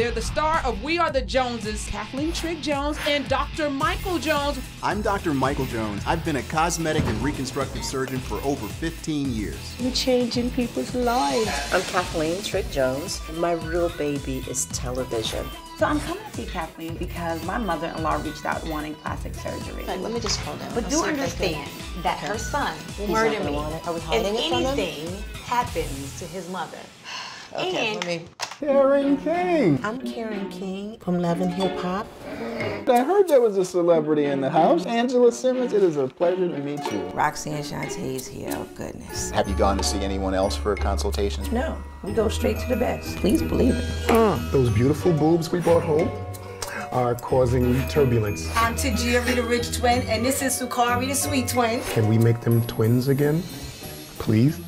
They're the star of We Are the Joneses, Cathleen Trigg Jones and Dr. Michael Jones. I'm Dr. Michael Jones. I've been a cosmetic and reconstructive surgeon for over 15 years. You're changing people's lives. I'm Cathleen Trigg Jones. My real baby is television. So I'm coming to see Cathleen because my mother-in-law reached out wanting plastic surgery. Like, let me just hold down. But do understand that her son will murder me Are we if hiding it from him? anything happens to his mother. Okay, and let me. Karen King. I'm Karen King from Love and Hip Hop. I heard there was a celebrity in the house. Angela Simmons, it is a pleasure to meet you. Roxanne Shanté's here. Oh, goodness. Have you gone to see anyone else for a consultation? No, we go straight to the best. Please believe it. Ah, those beautiful boobs we brought home are causing turbulence. I'm Tajiri the rich twin, and this is Sukari the sweet twin. Can we make them twins again? Please?